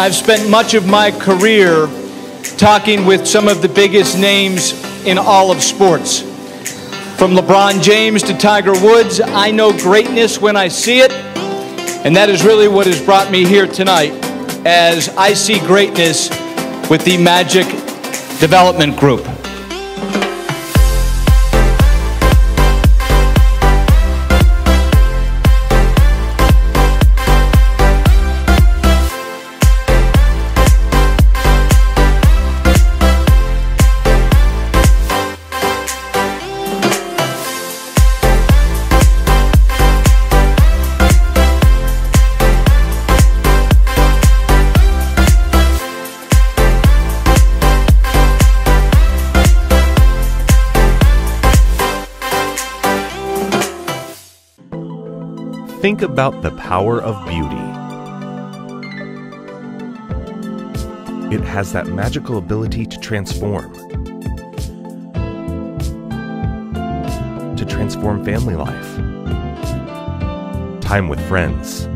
I've spent much of my career talking with some of the biggest names in all of sports. From LeBron James to Tiger Woods, I know greatness when I see it, and that is really what has brought me here tonight as I see greatness with the Magic Development Group. Think about the power of beauty. It has that magical ability to transform. To transform family life, time with friends,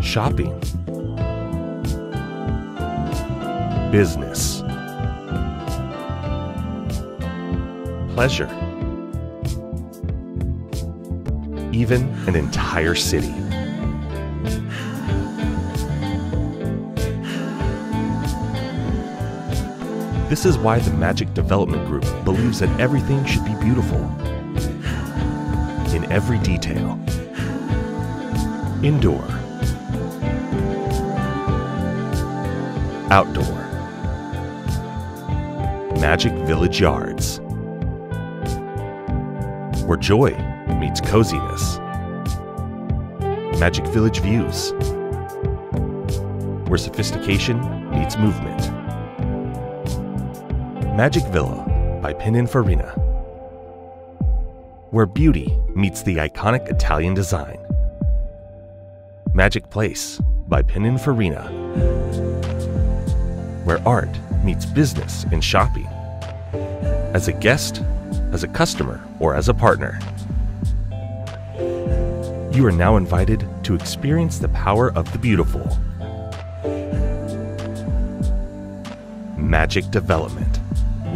shopping, business, pleasure. Even an entire city. This is why the Magic Development Group believes that everything should be beautiful in every detail. Indoor, outdoor, Magic Village Yards, where joy meets coziness. Magic Village Views, where sophistication meets movement. Magic Villa by Pininfarina, where beauty meets the iconic Italian design. Magic Place by Pininfarina, where art meets business and shopping. As a guest, as a customer, or as a partner. You are now invited to experience the power of the beautiful. Magic Development.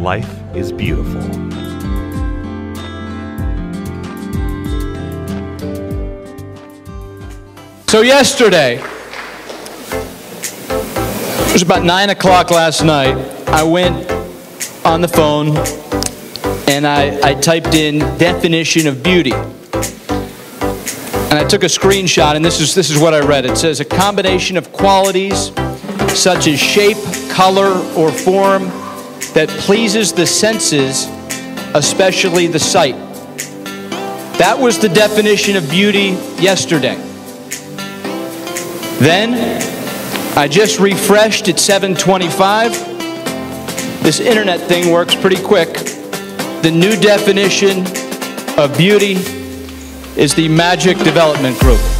Life is beautiful. So, yesterday, it was about 9 o'clock last night. I went on the phone and I, I typed in definition of beauty. And I took a screenshot, and this is, this is what I read. It says a combination of qualities such as shape, color, or form that pleases the senses, especially the sight. That was the definition of beauty yesterday. Then I just refreshed at 725. This internet thing works pretty quick. The new definition of beauty is the Magic Development Group.